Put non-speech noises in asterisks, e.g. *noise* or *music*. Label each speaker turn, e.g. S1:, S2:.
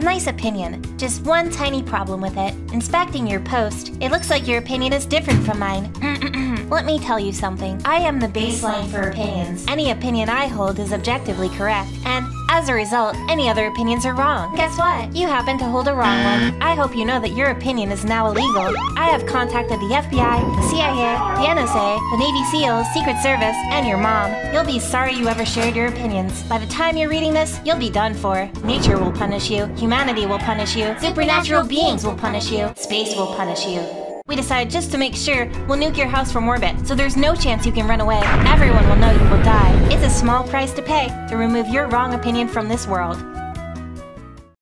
S1: Nice opinion. Just one tiny problem with it. Inspecting your post, it looks like your opinion is different from mine. *clears throat* Let me tell you something. I am the baseline for opinions. Any opinion I hold is objectively correct, and as a result, any other opinions are wrong. Guess what? You happen to hold a wrong one. I hope you know that your opinion is now illegal. I have contacted the FBI, the CIA, the NSA, the Navy SEALs, Secret Service, and your mom. You'll be sorry you ever shared your opinions. By the time you're reading this, you'll be done for. Nature will punish you, humanity will punish you, supernatural beings will punish you, space will punish you. We decided just to make sure we'll nuke your house from orbit, so there's no chance you can run away. Everyone will know you will die. Small price to pay to remove your wrong opinion from this world.